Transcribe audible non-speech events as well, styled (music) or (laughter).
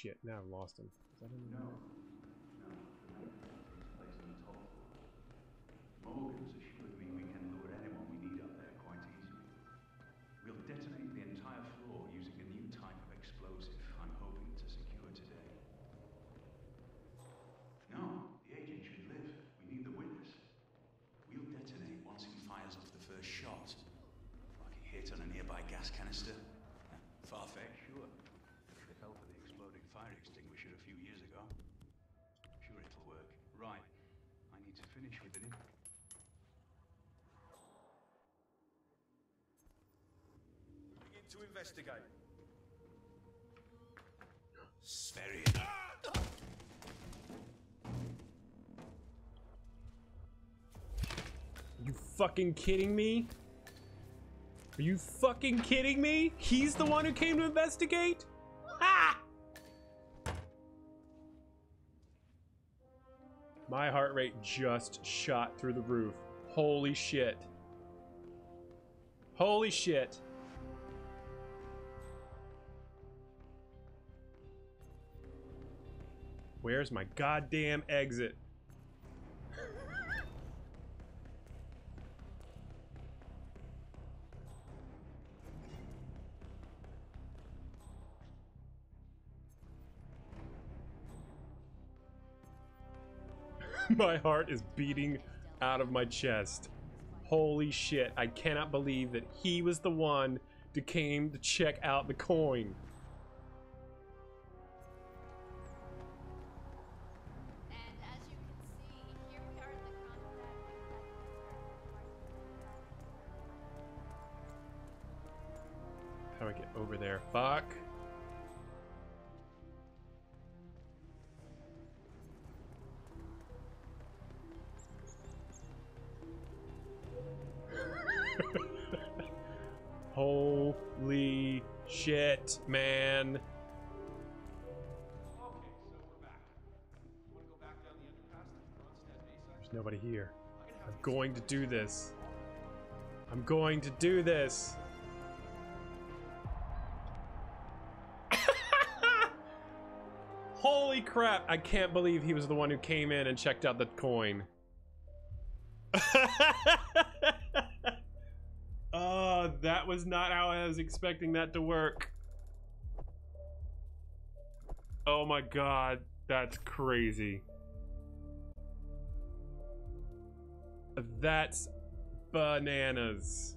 shit, now I've lost him. Is that him? No. No. This place on the top floor. Morgan's assured me we can lure anyone we need up there quite easily. We'll detonate the entire floor using a new type of explosive I'm hoping to secure today. No, the agent should live. We need the witness. We'll detonate once he fires off the first shot. Like he hit on a nearby gas canister. Far-fetched, sure. Right. I need to finish with an... Begin to investigate. Spherian. you fucking kidding me? Are you fucking kidding me? He's the one who came to investigate? Ah! My heart rate just shot through the roof. Holy shit. Holy shit. Where's my goddamn exit? (laughs) my heart is beating out of my chest. Holy shit, I cannot believe that he was the one that came to check out the coin. How do I get over there? Fuck. Holy shit, man. Okay, so we're back. You want to go back down the underpass to Kronstadt Bayside? There's nobody here. I'm gonna have I'm to- going to do this. I'm going to do this. (laughs) Holy crap, I can't believe he was the one who came in and checked out the coin. (laughs) that was not how I was expecting that to work. Oh my god, that's crazy. That's bananas.